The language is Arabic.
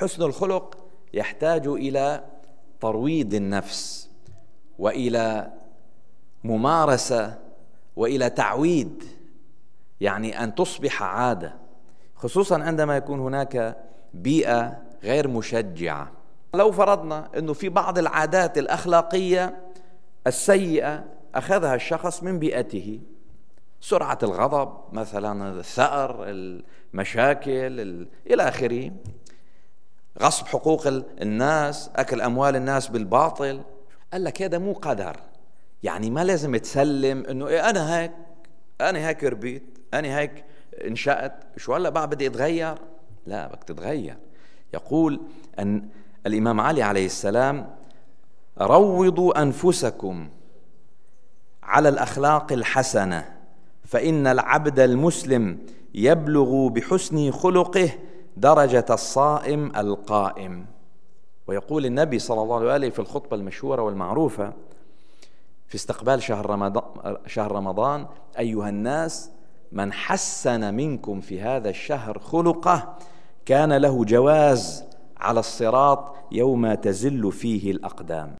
حسن الخلق يحتاج إلى ترويض النفس وإلى ممارسة وإلى تعويد يعني أن تصبح عادة خصوصا عندما يكون هناك بيئة غير مشجعة. لو فرضنا إنه في بعض العادات الأخلاقية السيئة أخذها الشخص من بيئته سرعة الغضب مثلا الثأر المشاكل إلى آخره. غصب حقوق الناس أكل أموال الناس بالباطل. قال لك هذا مو قدر. يعني ما لازم تسلم إنه إيه أنا هيك أنا هيك ربيت أنا هيك انشأت. شو هلا بقى بدي أتغير؟ لا بدك تتغير. يقول أن الإمام علي عليه السلام روضوا أنفسكم على الأخلاق الحسنة فإن العبد المسلم يبلغ بحسن خلقه درجة الصائم القائم. ويقول النبي صلى الله عليه وآله في الخطبة المشهورة والمعروفة في استقبال شهر رمضان, شهر رمضان أيها الناس من حسن منكم في هذا الشهر خلقه كان له جواز على الصراط يوم تزل فيه الأقدام.